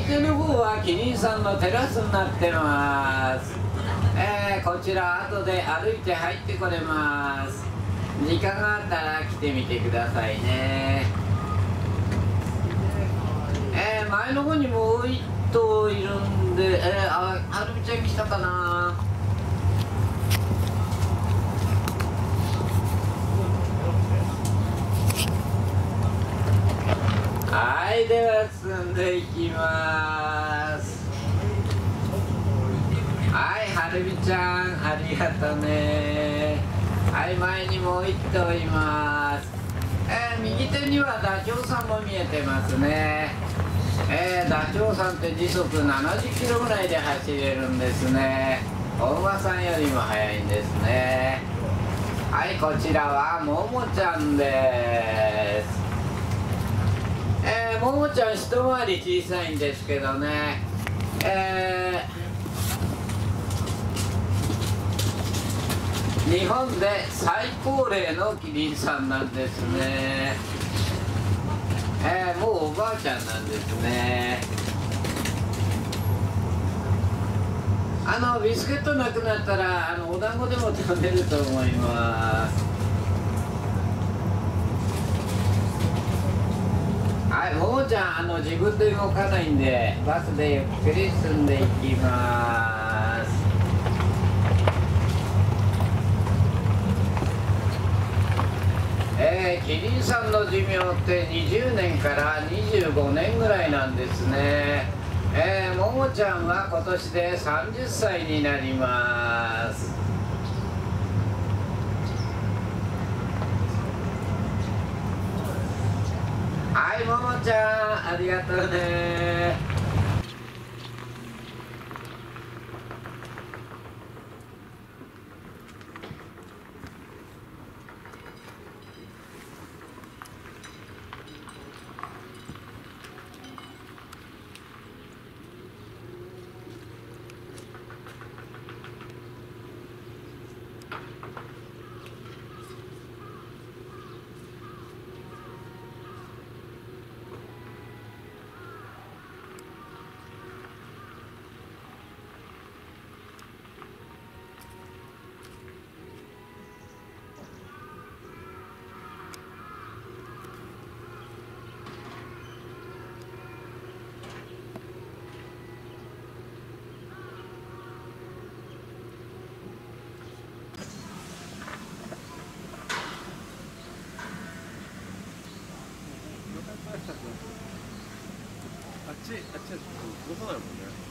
右手の方はキリンさんのテラスになってます。えー、こちら後で歩いて入ってこれます。時間があったら来てみてくださいね。えー、前の方にもう一頭いるんでえー、あはるみちゃん来たかな。はいでは進んでいきます。はいはるみちゃんありがとね。はい前にもう一頭います。えー、右手にはダチョウさんも見えてますね。えー、ダチョウさんって時速70キロぐらいで走れるんですね。お馬さんよりも速いんですね。はいこちらはももちゃんです、ももちゃん一回り小さいんですけどね。えー、日本で最高齢のキリンさんなんですね。えー、もうおばあちゃんなんですね。あのビスケットなくなったらあのお団子でも食べると思います。はいももちゃんあの自分で動かないんでバスでゆっくり進んでいきます。えー、キリンさんの寿命って20年から25年ぐらいなんですね。えー、ももちゃんは今年で30歳になります。はいももちゃんありがとうね。あっちあっち動かないもんね